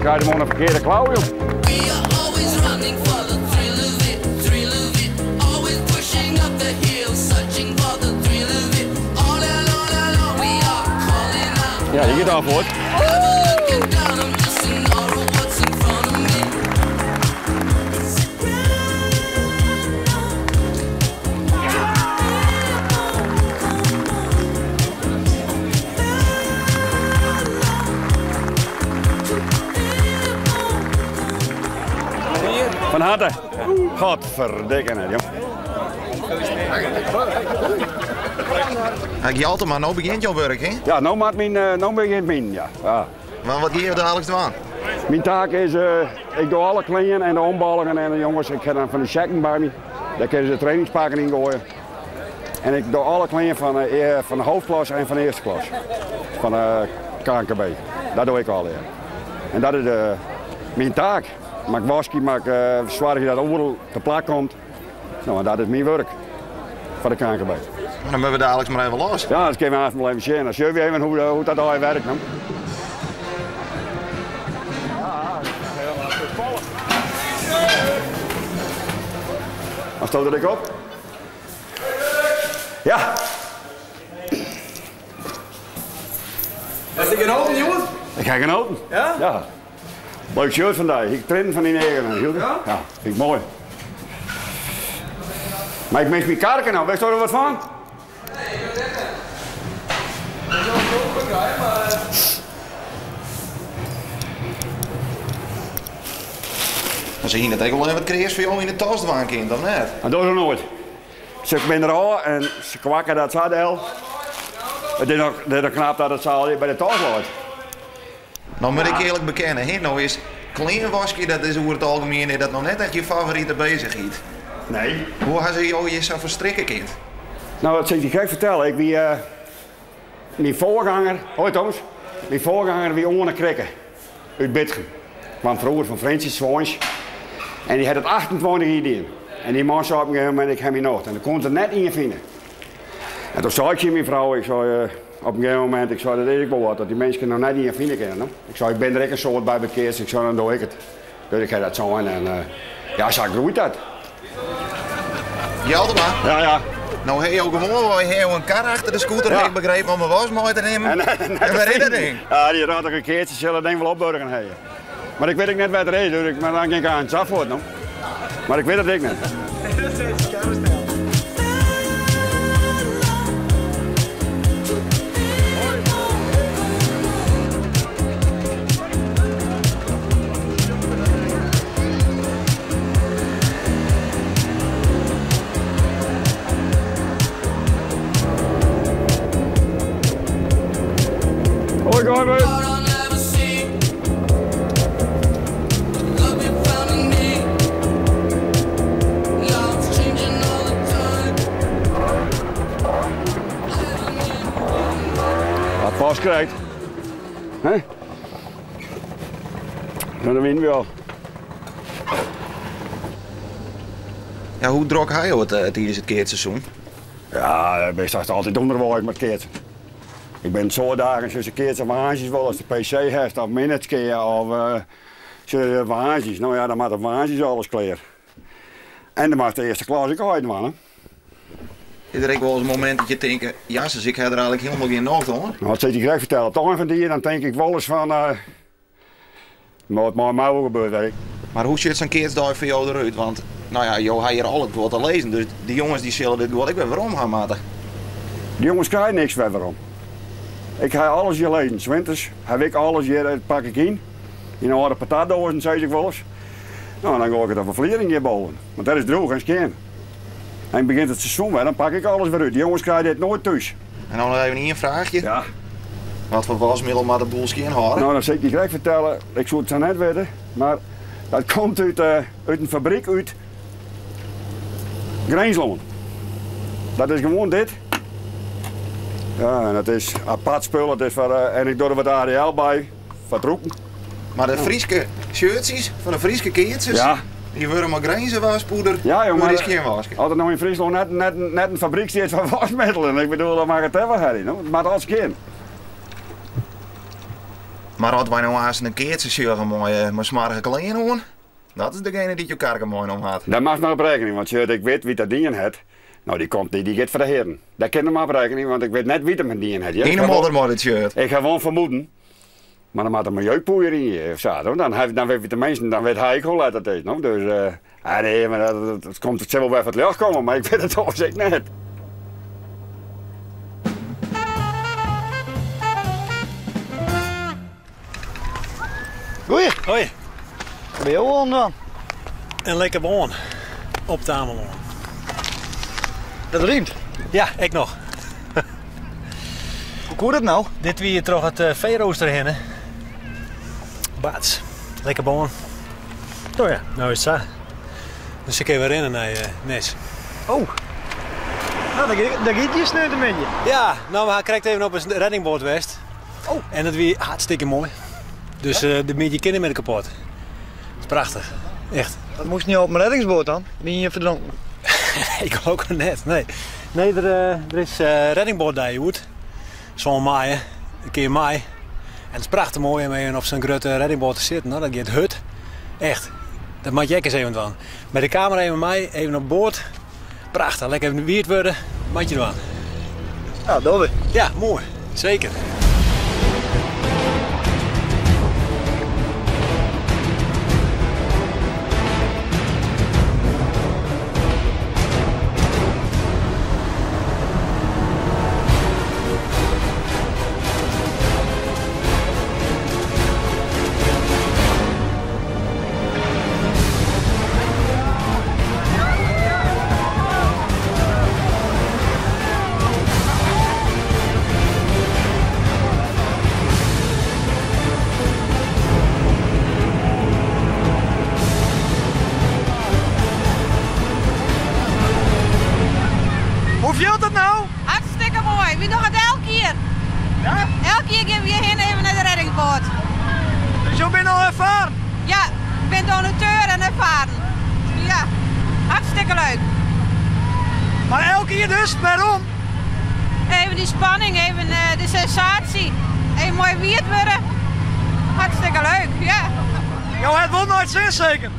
draait hem aan de verkeerde klauw, joh. We are always running Van harte. Godverdikke het, joh. Heb je altijd maar, nou begint jouw werk, hè? Ja, nou, maakt mijn, eh, nou begint mijn, ja. ja. Maar wat geef je dadelijk aan? Mijn taak is, eh, ik doe alle kleinen en de omballingen en de jongens, ik heb dan van de checken bij me. Daar kunnen ze de trainingspakken in gooien. En ik doe alle kleinen van, eh, eh, van de hoofdklas en van de eerste klas. Van de KNKB. Dat doe ik al, ja. En dat is mijn taak. Maak waskie, maak uh, zorgen dat overal te plak komt. Nou, en dat is mijn werk. Voor de KNKB. Dan hebben we dadelijk maar even los. Ja, dat kunnen we even wel even zien. Als je even hoe, hoe dat al werkt. Nou. Dan stoot ik op. Ja, Is het genoten, jongens? ik ga genoten. Ja? Ja. Leuk shirt vandaag. Ik train van die negen. Ja? Ja, vind ik mooi. Maar ik mis mijn karken nou. Weet je er wat van? Dan zie je het eigenlijk wel even wat creëers voor jou in de tas doen, kind, of net? Dat doen ze nooit. Ze ben er al en ze kwakken dat zadel. Het is nog, het is nog knap dat het zaal bij de tas loopt. Nou moet ik eerlijk bekennen, hè, nou is klein wasje, dat is over het algemeen is dat nog net echt je favoriete bezigheid. Nee. Hoe gaan ze jou je zo verstrikken, kind? Nou, dat ik je gek vertellen. Ik wie, mijn voorganger, hoi Thomas, mijn voorganger wie Orne Krikken uit Bitgen. kwam vroeger van Francis Swans. En die had het 28 jaar gedaan. En die man zei op een gegeven moment, ik heb hem nog. En dan kon ze het net in vinden. En toen zei ik tegen mijn vrouw, ik zei, eh, op een gegeven moment, ik zei, dat weet ik wel wat, dat die mensen nog net niet in vinden kunnen. no? Ik zei, ik ben er ook een soort bij bekeerd, ik zei, dan doe ik het. Dus ik heb dat zo en, en eh, ja, zo groeit dat. Jeltema, Ja, ja. nou heb je ook gewoon een kar achter de scooter, Ja. ik begreep om mijn was mooi te nemen. En, en, En waar is dat ding? Ja, die raad ik een keertje zullen denk ik wel opburgen hebben. Maar ik weet ook net wat er is, dus ik maar dan ik aan het afvoort nog. Maar ik weet het ook niet. time. Wat pas krijgt. Hè? Nou, dan winnen we al. Ja, hoe drok hij het uh, tijdens het keertseizoen? Ja, ik ben straks altijd onderweg met keert. Ik ben zo dagen tussen keert en waantjes wel als de PC heeft of minuteskeer of uh, ze waantjes. Nou ja, dan maakt de waantjes alles klaar. En dan mag de eerste klas ook uit, man. Is er ook wel eens een moment dat je denkt, ja, dus ik heb er eigenlijk helemaal geen nood hoor. Nou, wat zit ik gelijk vertellen? Toch van die, dan denk ik wel eens van. Uh, maar het maar mij ook. Maar hoe ziet zo'n keertsdag voor jou eruit? Want, nou ja, joh, hij hier al het te lezen, dus die jongens die zullen dit gewoon ik weet waarom gaan maken. Die jongens krijgen niks meer waarom. Ik ga alles hier lezen. 's Winters heb ik alles hier, dat pak ik in. In een oude patatdozen, zei ik wel eens. Nou, dan ga ik het over vliering hier bouwen. Want dat is droog en scherm. En begint het seizoen weer, dan pak ik alles weer uit. Die jongens krijgen dit nooit thuis. En dan nog even een vraagje. Ja. Wat voor wasmiddel maar de boel skin houden? Nou, dan zal ik je gelijk vertellen. Ik zou het zo net weten. Maar dat komt uit, eh, uit een fabriek uit Grijnsloon. Dat is gewoon dit. Ja, en het is apart spul. Het is voor, eh, en ik doe er wat ADL bij. Wat roepen. Maar de Frieske shirtjes van de Frieske keertjes, Ja. die worden maar grijzen waspoeder. Ja, jongen. Maar maar- is geen wasje. Altijd nog in Friesland net, net, net een fabriek zit van wasmiddelen. Ik bedoel, dat maakt het even herrie. No? Het maakt alles kind. Maar hadden wij nou eens een keertje zorgen met, uh, met smarige kleren aan? Dat is degene die je karken mooi om had. Dat mag nog op rekening, want shirt, ik weet wie dat dien heeft. Nou, die komt niet, die gaat voor de heren. Dat kan maar op rekening, want ik weet net wie dat met dien heeft. Ga modder maar het shirt. Ik ga gewoon vermoeden. Maar dan moet er milieupoeier in je of zo. Dan, heeft- dan weet de mensen, dan weet hij gewoon dat het is. No? Dus, eh ah, nee, maar dat, dat, dat komt het zal wel bij het licht komen, maar ik weet het toch ik net. Goeie, Hoi, ben je al dan? een lekker boon. Op de Ameland. Dat riemt. Ja, ik nog. Hoe kon dat nou? Dit wie je toch het uh, veerooster heen? Baats. Lekker boon. Oh ja, nou is het zo. Dus ik ga weer rennen naar uh, Nes. Oh. Nou, dan gaat- je sneuten met je. Ja, nou, hij krijgt even op een reddingboot west. Oh. En dat wie hartstikke mooi. Dus eh de beetje kinderen met kapot. Dat is prachtig. Echt. Dat moest niet op mijn reddingsboot dan. Ben je verdronken? ik ook net, nee. Nee, er, eh, er is eh reddingboot daar, je moet. Zo'n maaien, een keer maai. En het is prachtig mooi om even op zo'n grote reddingboot te zitten. Nou, dat gaat hut. Echt. Dat maakt je eens even van. Met de camera even mij, even op boord. Prachtig, lekker wierd worden. Maak je ervan. Dat weer. Ja, mooi. Zeker. Waarom? Even die spanning, even eh, de sensatie. Even mooi wierd worden. Hartstikke leuk, ja. Jou het wel nooit zin zeker.